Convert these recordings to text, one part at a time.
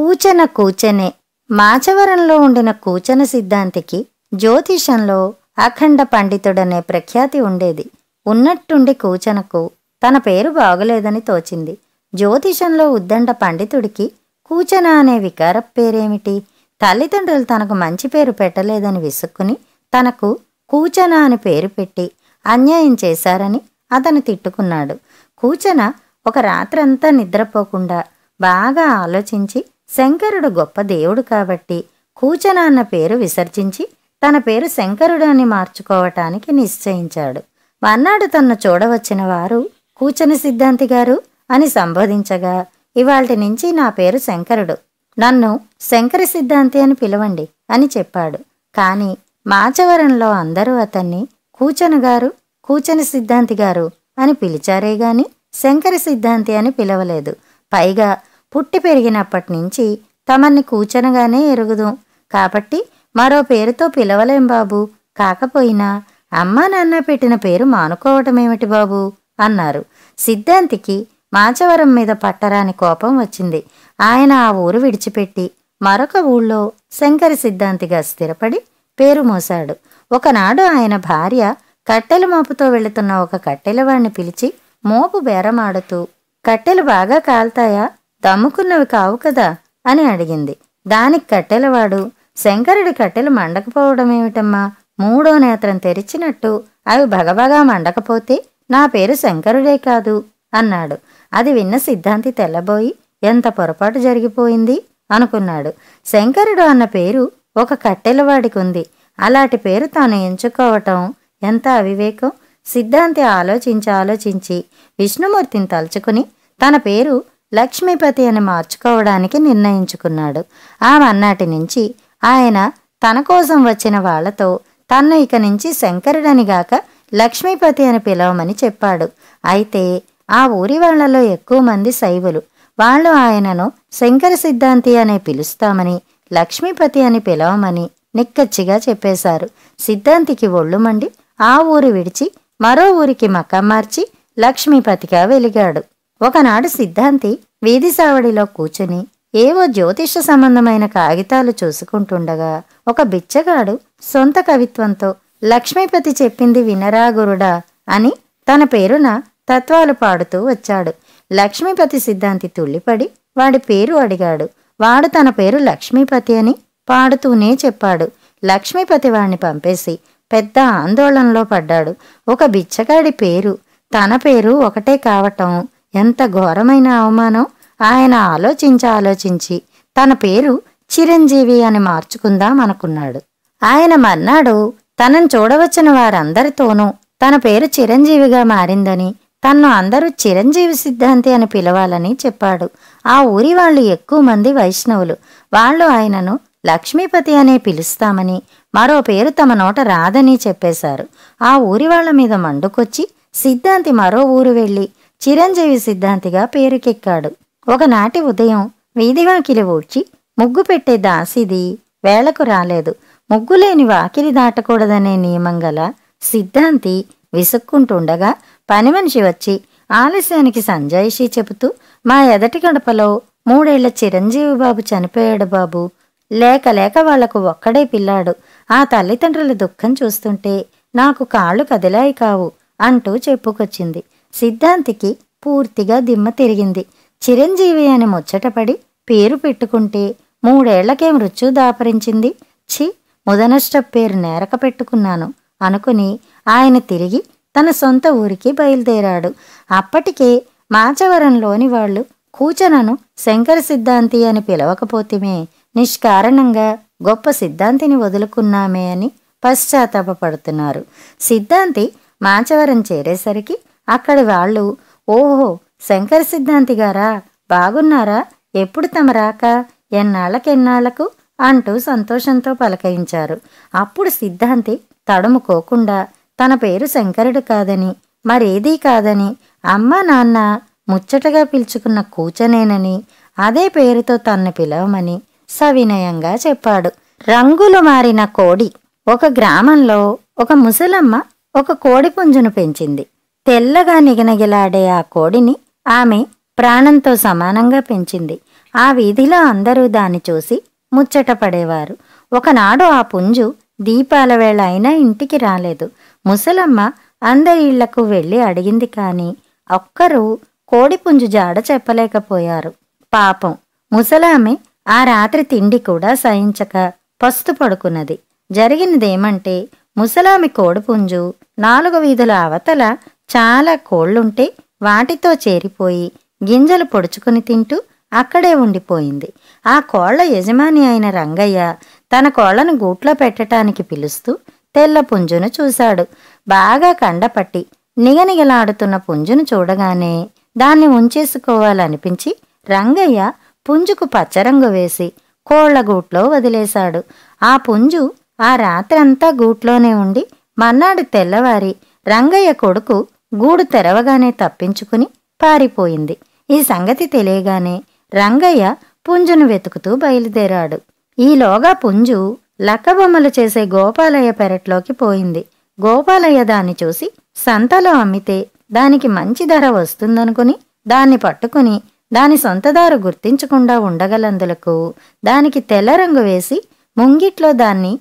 కూచన కూచనే. మాచవరంలో ఉండిన కూచన సిద్ధాంతికి జ్యోతిషంలో అఖండ పండితుడనే ప్రఖ్యాతి ఉండేది. ఉన్నట్టుండి కూచనకు తన పేరు బాగులేదని తోచింది. జ్యోతిషంలో ఉద్దండ పండితుడికి కూచన అనే వికార పేరేమిటి? తల్లిదండ్రులు తనకు మంచి పేరు పెట్టలేదని విసుక్కుని తనకు కూచన అని పేరు పెట్టి అన్యాయం చేశారని అతను తిట్టుకున్నాడు. కూచన ఒక రాత్రంతా నిద్రపోకుండా బాగా ఆలోచించి శంకరుడు గొప్ప దేవుడు కాబట్టి కూచన అన్న పేరు విసర్జించి తన పేరు శంకరుడు అని మార్చుకోవటానికి నిశ్చయించాడు. మర్నాడు తన్ను చూడవచ్చిన వారు కూచన సిద్ధాంతి గారు అని సంబోధించగా ఇవాటి నుంచి నా పేరు శంకరుడు. నన్ను శంకర సిద్ధాంతి అని పిలవండి అని చెప్పాడు. కాని మాచవరంలో అందరూ అతన్ని కూచన గారు కూచన సిద్ధాంతి గారు అని పిలిచారే గాని శంకర సిద్ధాంతి అని పిలవలేదు. పైగా పుట్టి పెరిగినప్పటి నుంచి తమన్ని కూచనగానే ఎరుగుదు. కాబట్టి మరో పేరుతో పిలవలేం బాబు. కాకపోయినా అమ్మా నాన్న పెట్టిన పేరు మానుకోవటమేమిటి బాబు? అన్నారు. సిద్ధాంతికి మాచవరం మీద పట్టరాని కోపం వచ్చింది. ఆయన ఆ ఊరు విడిచిపెట్టి మరొక ఊళ్ళో శంకర సిద్ధాంతిగా స్థిరపడి పేరు మోశాడు. ఒకనాడు ఆయన భార్య కట్టెల మోపుతో వెళుతున్న ఒక కట్టెలవాణ్ణి పిలిచి మోపు బేరమాడుతూ కట్టెలు బాగా కాల్తాయా? దమ్ముకున్నవి కావు కదా? అని అడిగింది. దానికి కట్టెలవాడు శంకరుడి కట్టెలు మండకపోవడమేమిటమ్మా? మూడో నేత్రం తెరిచినట్టు అవి భగభగా మండకపోతే నా పేరు శంకరుడే కాదు అన్నాడు. అది విన్న సిద్ధాంతి తెల్లబోయి ఎంత పొరపాటు జరిగిపోయింది? అనుకున్నాడు. శంకరుడు అన్న పేరు ఒక కట్టెలవాడికి ఉంది అలాంటి పేరు తాను ఎంచుకోవటం ఎంత అవివేకం? సిద్ధాంతి ఆలోచించి ఆలోచించి విష్ణుమూర్తిని తలుచుకుని తన పేరు లక్ష్మీపతి అని మార్చుకోవడానికి నిర్ణయించుకున్నాడు. ఆ మన్నాటి నుంచి ఆయన తన కోసం వచ్చిన వాళ్ళతో తన్ను ఇక నుంచి శంకరుడనిగాక లక్ష్మీపతి అని పిలవమని చెప్పాడు. అయితే ఆ ఊరి వాళ్ళలో ఎక్కువ మంది శైవులు. వాళ్ళు ఆయనను శంకర సిద్ధాంతి అనే పిలుస్తామని లక్ష్మీపతి అని పిలవమని నిక్కచ్చిగా చెప్పేశారు. సిద్ధాంతికి ఒళ్ళు మండి ఆ ఊరు విడిచి మరో ఊరికి మకం మార్చి లక్ష్మీపతిగా వెలిగాడు. ఒకనాడు సిద్ధాంతి వీధి సావడిలో కూచుని ఏవో జ్యోతిష సంబంధమైన కాగితాలు చూసుకుంటుండగా ఒక బిచ్చగాడు సొంత కవిత్వంతో లక్ష్మీపతి చెప్పింది వినరా గురుడా అని తన పేరున తత్వాలు పాడుతూ వచ్చాడు. లక్ష్మీపతి సిద్ధాంతి తుళ్ళిపడి వాడి పేరు అడిగాడు. వాడు తన పేరు లక్ష్మీపతి అని పాడుతూనే చెప్పాడు. లక్ష్మీపతి వాణ్ణి పంపేసి పెద్ద ఆందోళనలో పడ్డాడు. ఒక బిచ్చగాడి పేరు తన పేరు ఒకటే కావటం ఎంత ఘోరమైన అవమానం? ఆయన ఆలోచించి ఆలోచించి తన పేరు చిరంజీవి అని మార్చుకుందాం అనుకున్నాడు. ఆయన మర్నాడు తనను చూడవచ్చిన వారందరితోనూ తన పేరు చిరంజీవిగా మారిందని తన్ను అందరూ చిరంజీవి సిద్ధాంతి అని పిలవాలని చెప్పాడు. ఆ ఊరి వాళ్ళు ఎక్కువ మంది వైష్ణవులు. వాళ్ళు ఆయనను లక్ష్మీపతి అనే పిలుస్తామని మరో పేరు తమ నోట రాదని చెప్పేశారు. ఆ ఊరి వాళ్ళ మీద మండుకొచ్చి సిద్ధాంతి మరో ఊరు వెళ్ళి చిరంజీవి సిద్ధాంతిగా పేరుకెక్కాడు. ఒకనాటి ఉదయం వీధివాకిలి ఊడ్చి ముగ్గు పెట్టే దాసిది వేళకు రాలేదు. ముగ్గులేని వాకిలి దాటకూడదనే నియమం గల సిద్ధాంతి విసుక్కుంటుండగా పని మనిషి వచ్చి ఆలస్యానికి సంజాయిషి చెబుతూ మా ఎదటి గడపలో మూడేళ్ళ చిరంజీవి బాబు చనిపోయాడు బాబు. లేక లేక వాళ్ళకు ఒక్కడే పిల్లాడు. ఆ తల్లిదండ్రుల దుఃఖం చూస్తుంటే నాకు కాళ్ళు కదిలాయి కావు అంటూ చెప్పుకొచ్చింది. సిద్ధాంతికి పూర్తిగా దిమ్మ తిరిగింది. చిరంజీవి అని ముచ్చటపడి పేరు పెట్టుకుంటే మూడేళ్ళకే మృత్యు దాపరించింది. ఛీ ముదనష్ట పేరు నేరక పెట్టుకున్నాను అనుకుని ఆయన తిరిగి తన సొంత ఊరికి బయలుదేరాడు. అప్పటికే మాచవరంలోని వాళ్ళు కూచనను శంకర సిద్ధాంతి అని పిలవకపోతేమే నిష్కారణంగా గొప్ప సిద్ధాంతిని వదులుకున్నామే అని పశ్చాత్తాపడుతున్నారు సిద్ధాంతి మాచవరం చేరేసరికి అక్కడి వాళ్ళు ఓహో శంకర సిద్ధాంతి గారా? బాగున్నారా? ఎప్పుడు తమ రాక ఎన్నాళ్ళకెన్నాళ్ళకు అంటూ సంతోషంతో పలకరించారు. అప్పుడు సిద్ధాంతి తడుముకోకుండా తన పేరు శంకరుడు కాదని మరేదీ కాదని అమ్మ నాన్న ముచ్చటగా పిలుచుకున్న కూచనేనని అదే పేరుతో తన్ను పిలవమని సవినయంగా చెప్పాడు. రంగులు మారిన కోడి ఒక గ్రామంలో ఒక ముసలమ్మ ఒక కోడి పుంజును పెంచింది. తెల్లగా నిగనగిలాడే ఆ కోడిని ఆమె ప్రాణంతో సమానంగా పెంచింది. ఆ వీధిలో అందరూ దాన్ని చూసి ముచ్చట పడేవారు ఒకనాడు ఆ పుంజు దీపాల వేళ అయినా ఇంటికి రాలేదు. ముసలమ్మ అందరి ఇళ్ళకు వెళ్ళి అడిగింది కానీ ఒక్కరూ కోడిపుంజు జాడ చెప్పలేకపోయారు. పాపం! ముసలామె ఆ రాత్రి తిండి కూడా సహించక పస్తు పడుకున్నది. జరిగినదేమంటే ముసలామి కోడిపుంజు నాలుగు వీధుల అవతల చాలా కోళ్ళుంటే వాటితో చేరిపోయి గింజలు పొడుచుకుని తింటూ అక్కడే ఉండిపోయింది. ఆ కోళ్ళ యజమాని అయిన రంగయ్య తన కోళ్ళను గూట్లో పెట్టటానికి పిలుస్తూ తెల్ల పుంజును చూశాడు. బాగా కండపట్టి నిగనిగలాడుతున్న పుంజును చూడగానే దాన్ని ఉంచేసుకోవాలనిపించి రంగయ్య పుంజుకు పచ్చరంగు వేసి కోళ్ళ గూట్లో వదిలేశాడు. ఆ పుంజు ఆ రాత్రంతా గూట్లోనే ఉండి మన్నాడు తెల్లవారి రంగయ్య కొడుకు గూడు తెరవగానే తప్పించుకుని పారిపోయింది. ఈ సంగతి తెలియగానే రంగయ్య పుంజును వెతుకుతూ బయలుదేరాడు. ఈలోగా పుంజు లక్కబొమ్మలు చేసే గోపాలయ్య పెరట్లోకి పోయింది. గోపాలయ్య దాన్ని చూసి సంతలో అమ్మితే దానికి మంచి ధర వస్తుందనుకుని దాన్ని పట్టుకుని దాని సొంతదారు గుర్తించకుండా ఉండగలందులకు దానికి తెల్ల రంగు వేసి ముంగిట్లో దాన్ని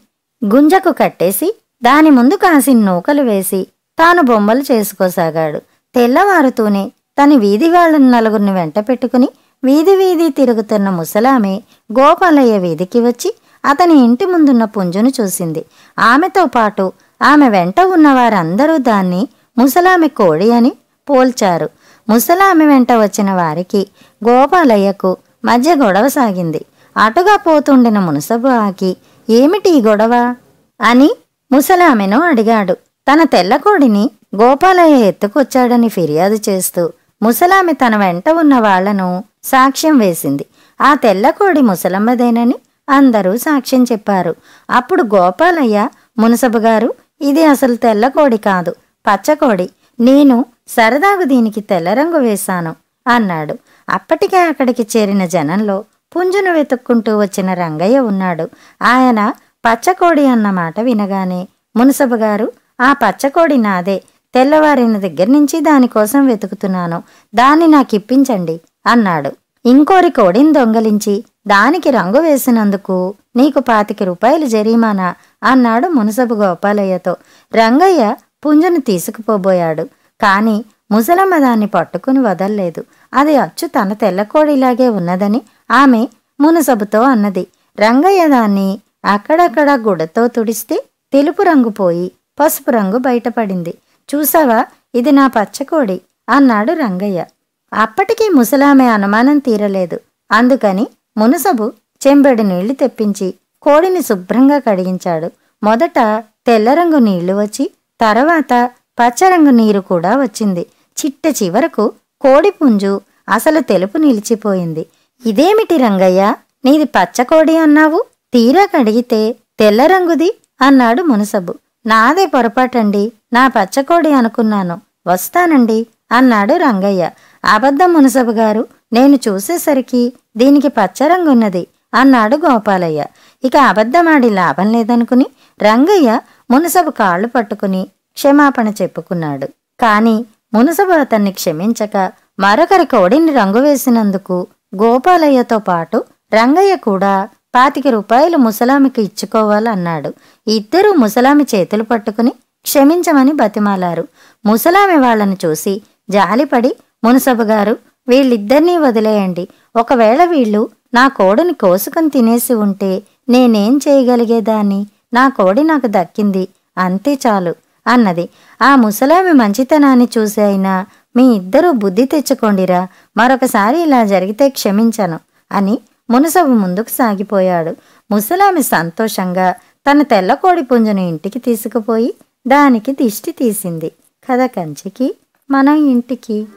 గుంజకు కట్టేసి దాని ముందు కాసిన నూకలు వేసి తాను బొమ్మలు చేసుకోసాగాడు. తెల్లవారుతూనే తన వీధి వాళ్ళను నలుగురిని వెంట పెట్టుకుని వీధి వీధి తిరుగుతున్న ముసలామె గోపాలయ్య వీధికి వచ్చి అతని ఇంటి ముందున్న పుంజును చూసింది. ఆమెతో పాటు ఆమె వెంట ఉన్న వారందరూ దాన్ని ముసలామె కోడి అని పోల్చారు. ముసలామె వెంట వచ్చిన వారికి గోపాలయ్యకు మధ్య గొడవ సాగింది. అటుగా పోతుండిన మునసబు ఆకి ఏమిటి ఈ గొడవ? అని ముసలామెను అడిగాడు. తన తెల్లకోడిని గోపాలయ్య ఎత్తుకొచ్చాడని ఫిర్యాదు చేస్తూ ముసలామె తన వెంట ఉన్న వాళ్ళను సాక్ష్యం వేసింది. ఆ తెల్లకోడి ముసలమ్మదేనని అందరూ సాక్ష్యం చెప్పారు. అప్పుడు గోపాలయ్య మునసబు గారు ఇది అసలు తెల్లకోడి కాదు పచ్చకోడి నేను సరదాగు దీనికి తెల్ల రంగు వేశాను అన్నాడు. అప్పటికే అక్కడికి చేరిన జనంలో పుంజును వెతుక్కుంటూ వచ్చిన రంగయ్య ఉన్నాడు. ఆయన పచ్చకోడి అన్న మాట వినగానే మునసబు గారు ఆ పచ్చకోడి నాదే. తెల్లవారిన దగ్గర నుంచి దానికోసం వెతుకుతున్నాను. దాన్ని నాకు ఇప్పించండి అన్నాడు. ఇంకోరి కోడిని దొంగలించి దానికి రంగు వేసినందుకు నీకు పాతిక రూపాయలు జరిమానా అన్నాడు మునసబు గోపాలయ్యతో. రంగయ్య పుంజును తీసుకుపోబోయాడు. కాని ముసలమ్మ దాన్ని పట్టుకుని వదల్లేదు. అది అచ్చు తన తెల్లకోడిలాగే ఉన్నదని ఆమె మునసబుతో అన్నది. రంగయ్య దాన్ని అక్కడక్కడ గుడతో తుడిస్తే తెలుపు రంగు పోయి పసుపు రంగు బయటపడింది. చూసావా? ఇది నా పచ్చకోడి అన్నాడు రంగయ్య. అప్పటికీ ముసలామె అనుమానం తీరలేదు. అందుకని మునుసబు చెంబెడు నీళ్ళు తెప్పించి కోడిని శుభ్రంగా కడిగించాడు. మొదట తెల్లరంగు నీళ్ళు వచ్చి తర్వాత పచ్చరంగు నీరు కూడా వచ్చింది. చిట్ట చివరకు కోడి పుంజు అసలు తెలుపు నిలిచిపోయింది. ఇదేమిటి రంగయ్య? నీది పచ్చకోడి అన్నావు? తీరా కడిగితే తెల్ల రంగుది? అన్నాడు మునసబు. నాదే పొరపాటండి. నా పచ్చకోడి అనుకున్నాను. వస్తానండి అన్నాడు రంగయ్య. అబద్ధం మునసబు గారు నేను చూసేసరికి దీనికి పచ్చరంగున్నది అన్నాడు గోపాలయ్య. ఇక అబద్ధమాడి లాభం లేదనుకుని రంగయ్య మునసబు కాళ్ళు పట్టుకుని క్షమాపణ చెప్పుకున్నాడు. కాని మునసబు అతన్ని క్షమించక మరొకరి కోడిని రంగు వేసినందుకు గోపాలయ్యతో పాటు రంగయ్య కూడా పాతిక రూపాయలు ముసలామికి ఇచ్చుకోవాలన్నాడు. ఇద్దరూ ముసలామి చేతులు పట్టుకుని క్షమించమని బతిమాలారు. ముసలామి వాళ్ళని చూసి జాలిపడి మునసబు గారు వీళ్ళిద్దరినీ వదిలేయండి. ఒకవేళ వీళ్ళు నా కోడిని కోసుకొని తినేసి ఉంటే నేనేం చేయగలిగేదాన్ని? నా కోడి నాకు దక్కింది అంతే చాలు అన్నది. ఆ ముసలామి మంచితనాన్ని చూసి అయినా మీ ఇద్దరూ బుద్ధి తెచ్చుకోండిరా మరొకసారి ఇలా జరిగితే క్షమించను అని మునసబు ముందుకు సాగిపోయాడు. ముసలామి సంతోషంగా తన తెల్లకోడి పుంజును ఇంటికి తీసుకుపోయి దానికి దిష్టి తీసింది. కథ కంచికి మనం ఇంటికి.